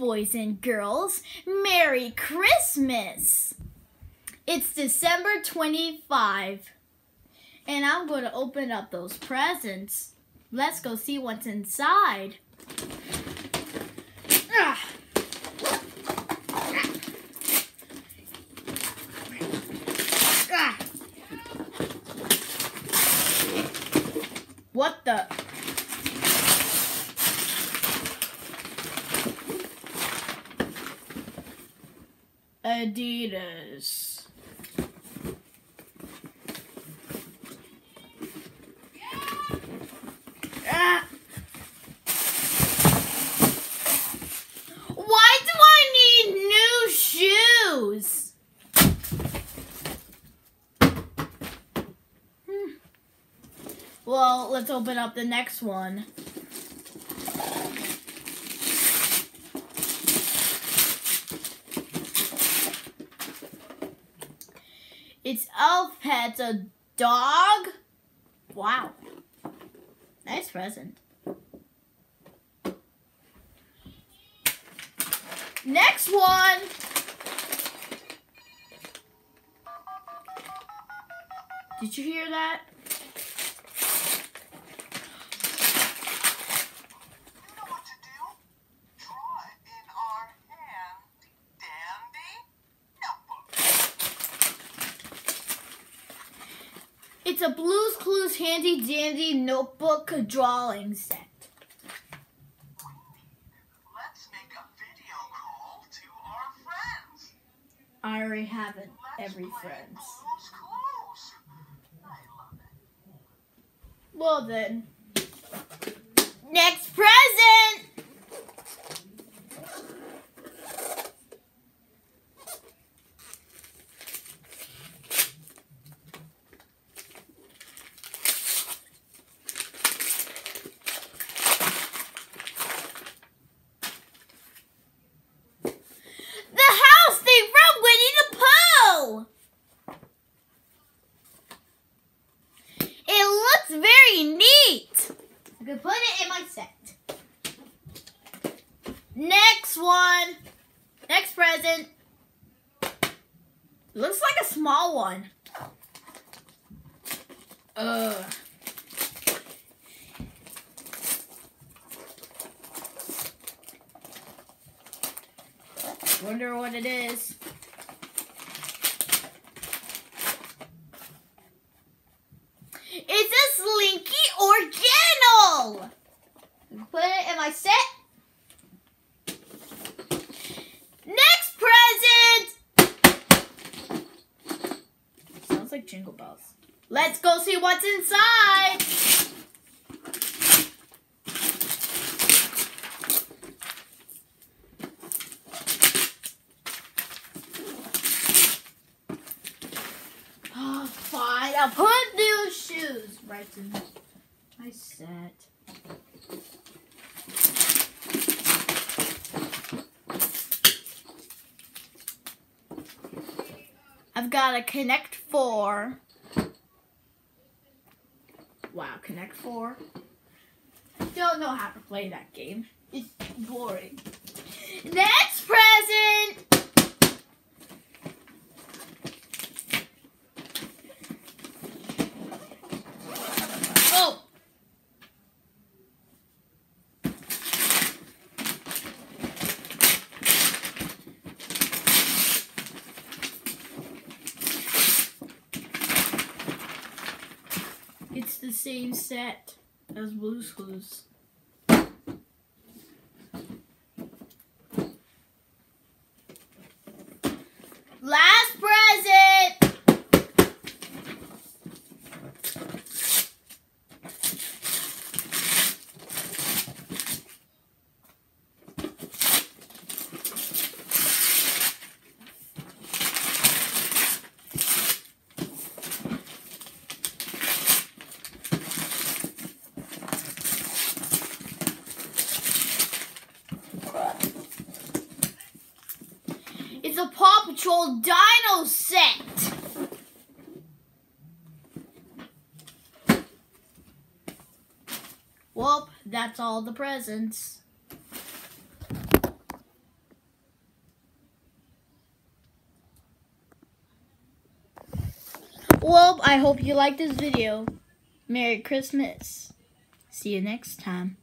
boys and girls. Merry Christmas! It's December 25, and I'm going to open up those presents. Let's go see what's inside. Ah. Ah. What the? Adidas. Ah. Why do I need new shoes? Hmm. Well, let's open up the next one. It's Elf Pets, a dog. Wow. Nice present. Next one. Did you hear that? You know what to do? Draw it in our handy dandy notebook. It's a Blue's Clues handy dandy notebook drawing set. Let's make a video call to our friends. I already have it. Every friends. Blue's Clues. I love it. Well then. Next present! The house they wrote Winnie the Pooh! It looks very neat. I can put it in my set. Next one. Next present. Looks like a small one. Ugh. Wonder what it is. It's a Slinky Original! Put it in my set. Next present! Sounds like jingle bells. Let's go see what's inside! Oh. I'll put new shoes right in my set. I've got a Connect 4. Wow, Connect 4. Don't know how to play that game. It's boring. Next present! Oh! It's the same set as Blue's Clues. the Paw Patrol Dino Set. Well, that's all the presents. Well, I hope you liked this video. Merry Christmas. See you next time.